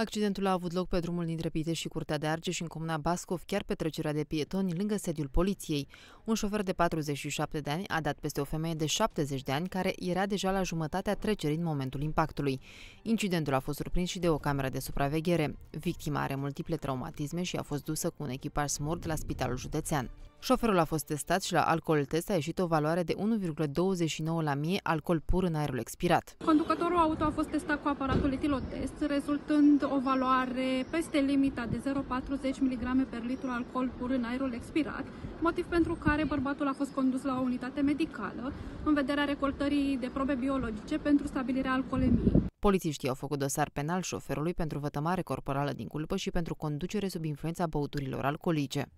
Accidentul a avut loc pe drumul dintre Pitești și Curtea de Argeș în comuna Bascov, chiar pe trecerea de pietoni lângă sediul poliției. Un șofer de 47 de ani a dat peste o femeie de 70 de ani care era deja la jumătatea trecerii în momentul impactului. Incidentul a fost surprins și de o cameră de supraveghere. Victima are multiple traumatisme și a fost dusă cu un echipaj smurt la spitalul județean. Șoferul a fost testat și la alcool test a ieșit o valoare de 1,29 la mie alcool pur în aerul expirat. Conducătorul auto a fost testat cu aparatul etilotest, rezultând o valoare peste limita de 0,40 mg per litru alcool pur în aerul expirat, motiv pentru care bărbatul a fost condus la o unitate medicală în vederea recoltării de probe biologice pentru stabilirea alcoolemiei. Polițiștii au făcut dosar penal șoferului pentru vătămare corporală din culpă și pentru conducere sub influența băuturilor alcoolice.